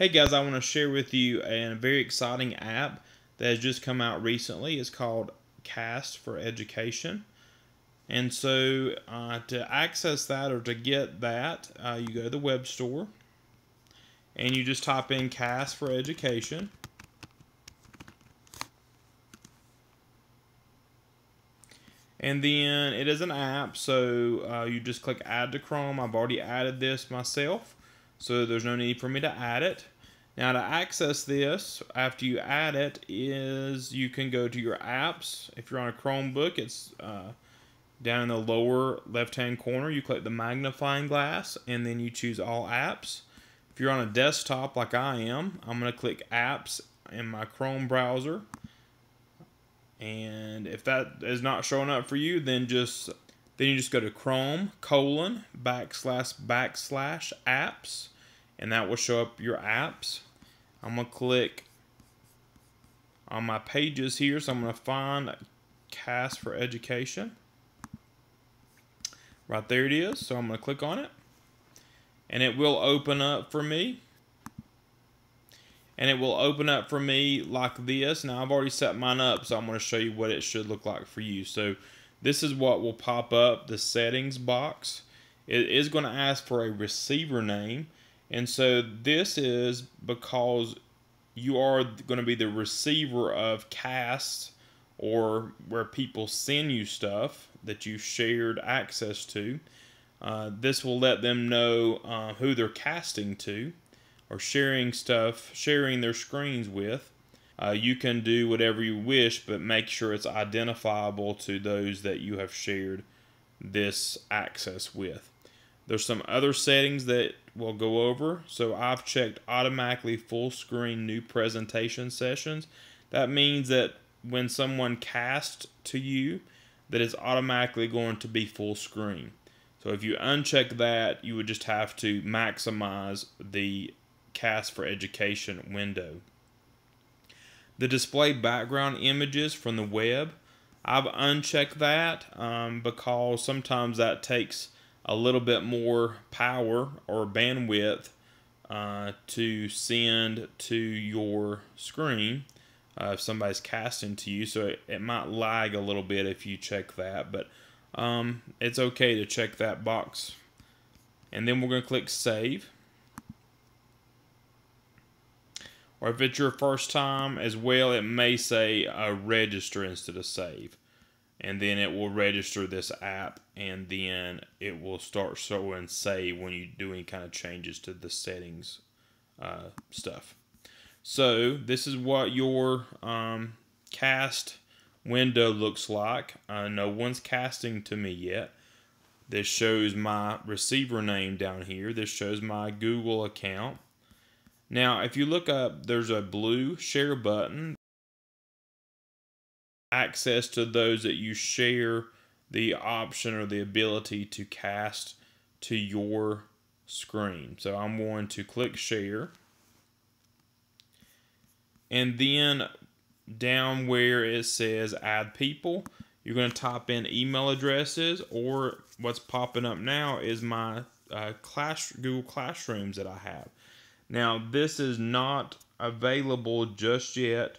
Hey guys, I want to share with you a very exciting app that has just come out recently. It's called Cast for Education. And so uh, to access that or to get that, uh, you go to the web store and you just type in Cast for Education. And then it is an app, so uh, you just click Add to Chrome. I've already added this myself so there's no need for me to add it. Now to access this, after you add it, is you can go to your apps. If you're on a Chromebook, it's uh, down in the lower left-hand corner. You click the magnifying glass, and then you choose All Apps. If you're on a desktop like I am, I'm going to click Apps in my Chrome browser. And if that is not showing up for you, then just then you just go to Chrome colon backslash backslash apps and that will show up your apps. I'm going to click on my pages here. So I'm going to find Cast for Education. Right there it is. So I'm going to click on it. And it will open up for me. And it will open up for me like this. Now I've already set mine up. So I'm going to show you what it should look like for you. So this is what will pop up the settings box. It is going to ask for a receiver name. And so this is because you are going to be the receiver of casts or where people send you stuff that you shared access to. Uh, this will let them know uh, who they're casting to or sharing stuff, sharing their screens with. Uh, you can do whatever you wish, but make sure it's identifiable to those that you have shared this access with. There's some other settings that we'll go over. So I've checked automatically full screen new presentation sessions. That means that when someone casts to you, that it's automatically going to be full screen. So if you uncheck that, you would just have to maximize the cast for education window. The display background images from the web, I've unchecked that um, because sometimes that takes a little bit more power or bandwidth uh, to send to your screen uh, if somebody's casting to you. So it, it, might lag a little bit if you check that, but um, it's okay to check that box. And then we're going to click Save. or if it's your first time as well, it may say uh, register instead of save. And then it will register this app and then it will start showing save when you do any kind of changes to the settings uh, stuff. So this is what your um, cast window looks like. Uh, no one's casting to me yet. This shows my receiver name down here. This shows my Google account. Now, if you look up, there's a blue share button. Access to those that you share the option or the ability to cast to your screen. So I'm going to click share. And then down where it says add people, you're going to type in email addresses or what's popping up now is my uh, class Google Classrooms that I have. Now, this is not available just yet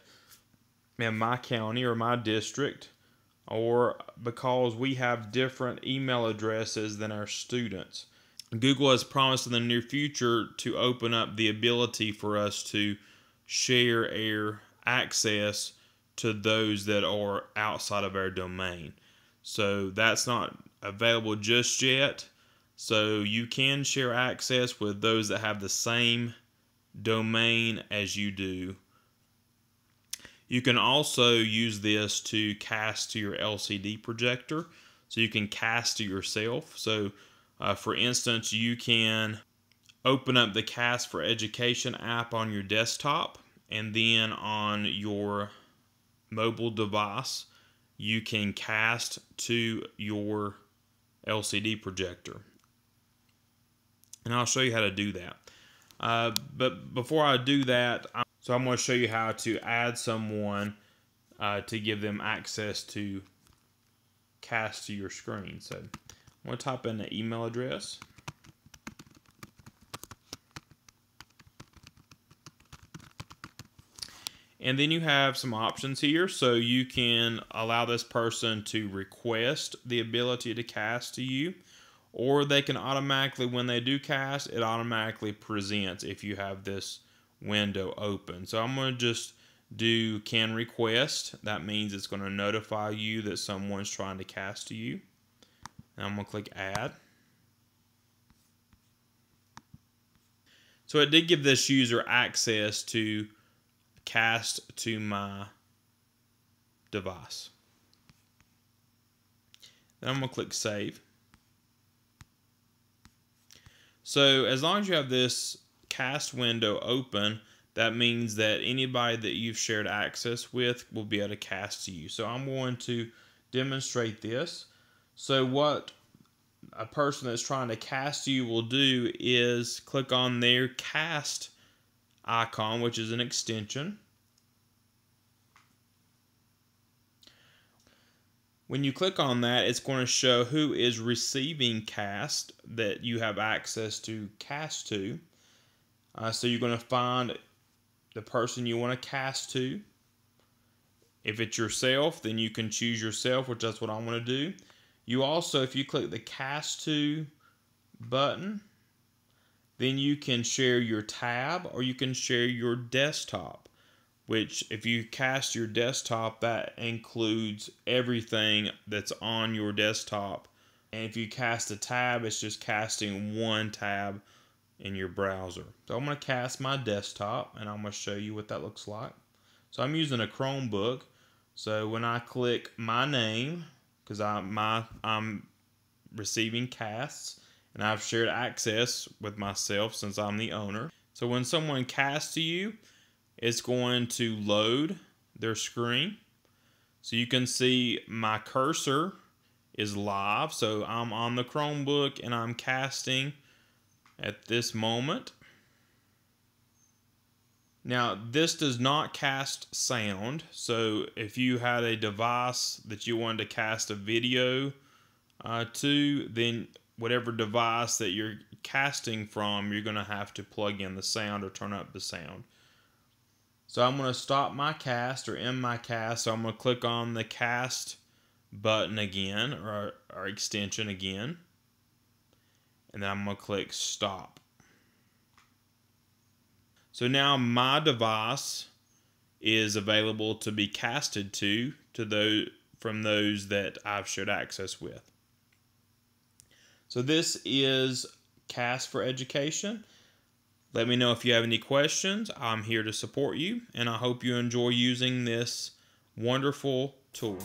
in my county or my district, or because we have different email addresses than our students. Google has promised in the near future to open up the ability for us to share air access to those that are outside of our domain. So that's not available just yet. So you can share access with those that have the same domain as you do. You can also use this to cast to your LCD projector. So you can cast to yourself. So uh, for instance, you can open up the Cast for Education app on your desktop and then on your mobile device, you can cast to your LCD projector. And I'll show you how to do that. Uh, but before I do that, I'm, so I'm going to show you how to add someone uh, to give them access to cast to your screen. So I'm going to type in the email address. And then you have some options here. So you can allow this person to request the ability to cast to you, or they can automatically, when they do cast, it automatically presents if you have this window open. So I'm going to just do can request. That means it's going to notify you that someone's trying to cast to you. And I'm going to click add. So it did give this user access to cast to my device. Then I'm going to click save. So as long as you have this cast window open, that means that anybody that you've shared access with will be able to cast to you. So I'm going to demonstrate this. So what a person that's trying to cast you will do is click on their cast icon, which is an extension. When you click on that, it's going to show who is receiving cast that you have access to cast to. Uh, so you're going to find the person you want to cast to. If it's yourself, then you can choose yourself, which that's what I want to do. You also, if you click the cast to button, then you can share your tab or you can share your desktop. Which, if you cast your desktop, that includes everything that's on your desktop. And if you cast a tab, it's just casting one tab in your browser. So I'm going to cast my desktop and I'm going to show you what that looks like. So I'm using a Chromebook. So when I click my name, because I my I'm receiving casts and I've shared access with myself since I'm the owner. So when someone casts to you, it's going to load their screen. So you can see my cursor is live. So I'm on the Chromebook and I'm casting at this moment. Now, this does not cast sound, so if you had a device that you wanted to cast a video uh, to, then whatever device that you're casting from, you're going to have to plug in the sound or turn up the sound. So I'm going to stop my cast or end my cast. So I'm going to click on the cast button again or, or extension again and then I'm going to click stop. So now my device is available to be casted to to those from those that I've shared access with. So this is Cast for Education. Let me know if you have any questions. I'm here to support you, and I hope you enjoy using this wonderful tool.